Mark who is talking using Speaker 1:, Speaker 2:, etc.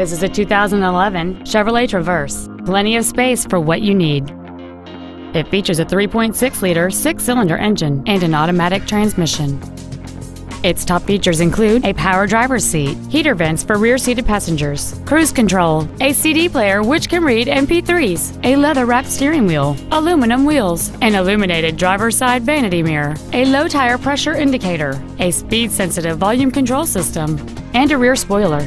Speaker 1: This is a 2011 Chevrolet Traverse. Plenty of space for what you need. It features a 3.6-liter six-cylinder engine and an automatic transmission. Its top features include a power driver's seat, heater vents for rear-seated passengers, cruise control, a CD player which can read MP3s, a leather-wrapped steering wheel, aluminum wheels, an illuminated driver's side vanity mirror, a low tire pressure indicator, a speed-sensitive volume control system, and a rear spoiler.